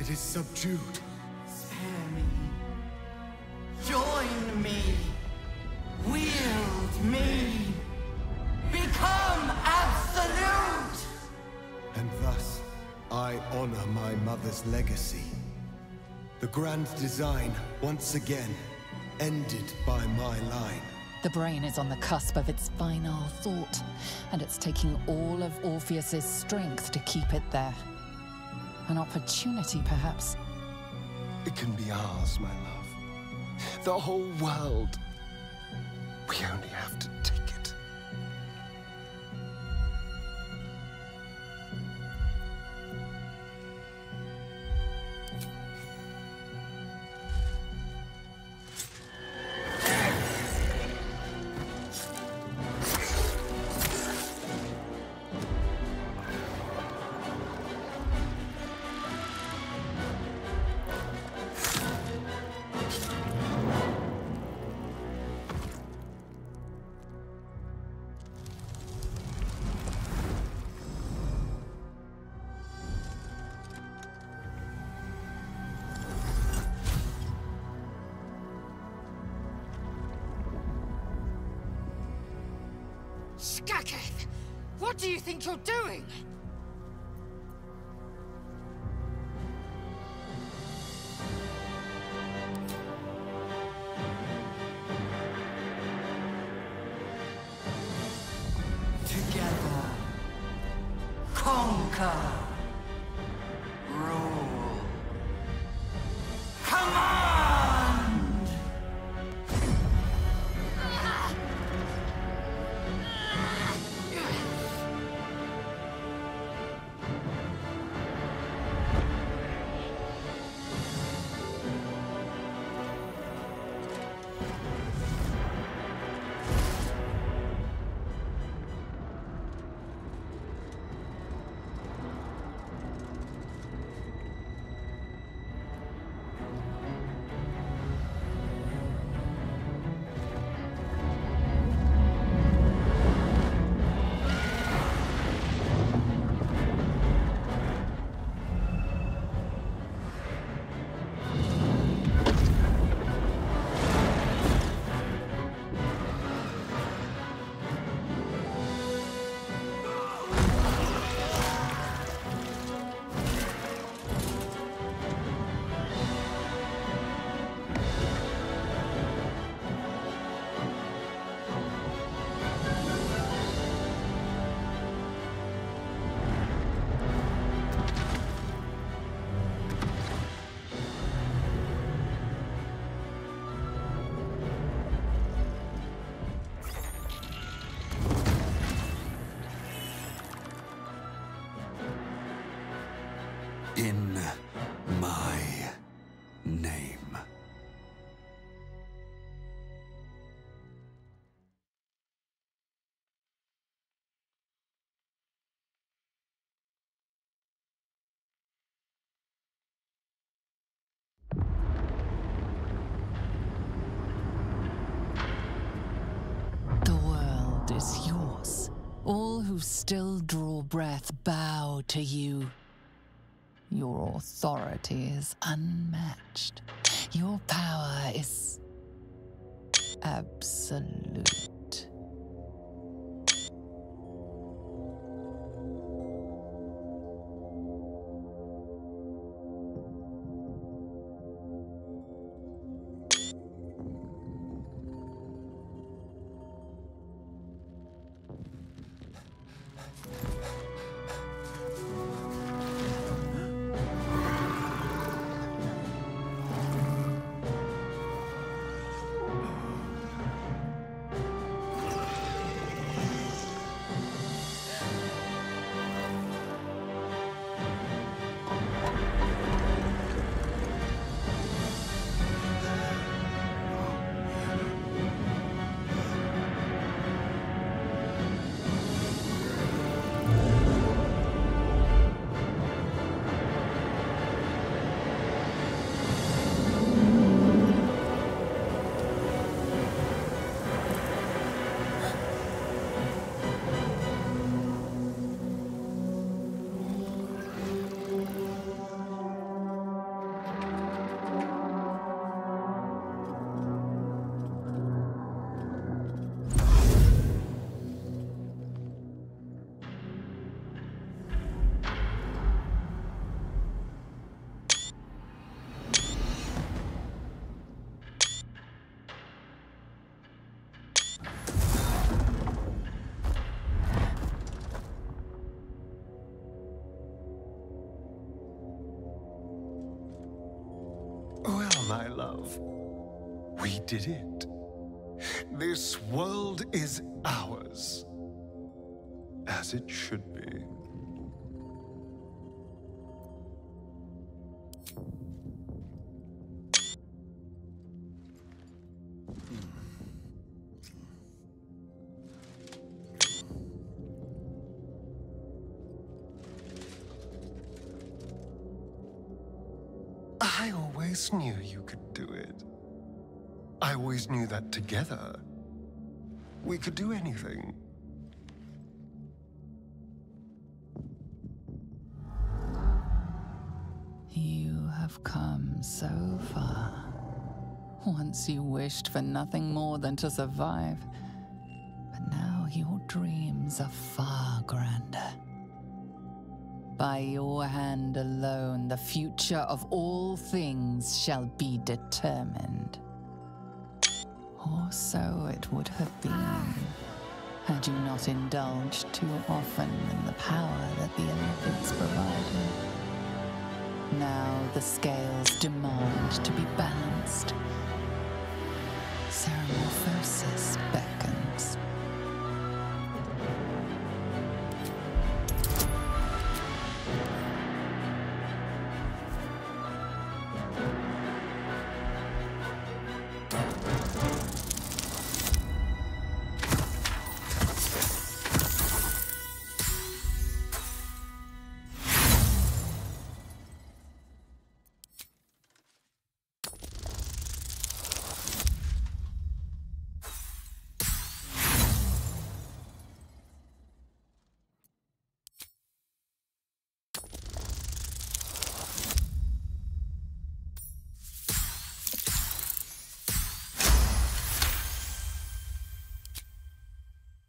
It is subdued. Spare me. Join me. Wield me. Become absolute! And thus, I honor my mother's legacy. The grand design, once again, ended by my line. The brain is on the cusp of its final thought, and it's taking all of Orpheus's strength to keep it there. An opportunity, perhaps. It can be ours, my love. The whole world. We only have to take Skaketh! What do you think you're doing? Together. Conquer. In my name. The world is yours. All who still draw breath bow to you. Your authority is unmatched. Your power is absolute. My love. We did it. This world is ours. As it should be. Always knew you could do it. I always knew that together, we could do anything. You have come so far. Once you wished for nothing more than to survive. But now your dreams are far grander. By your hand alone, the future of all things shall be determined. Or so it would have been, had you not indulged too often in the power that the Illithid provided. Now the scales demand to be balanced. Ceremorphosis beckons.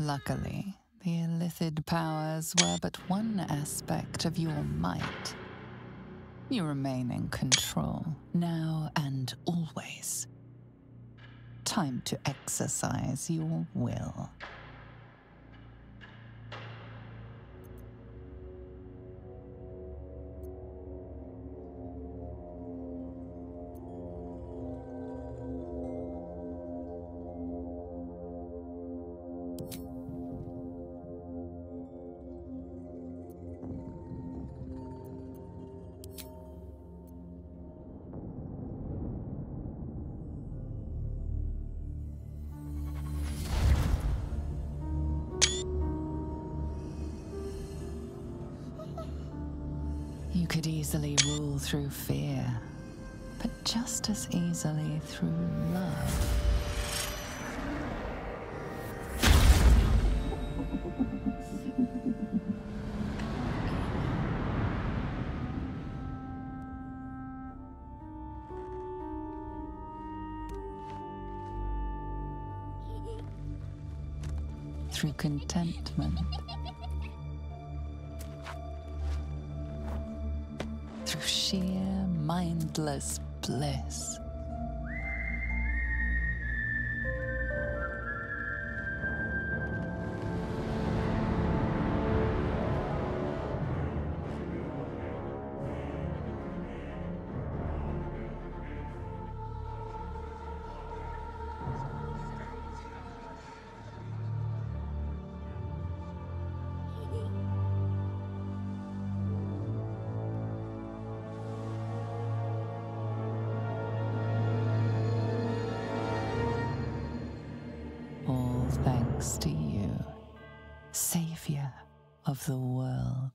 Luckily, the Illithid powers were but one aspect of your might. You remain in control, now and always. Time to exercise your will. You could easily rule through fear, but just as easily through love. Through contentment. Mindless bliss. Thanks to you, Savior of the world.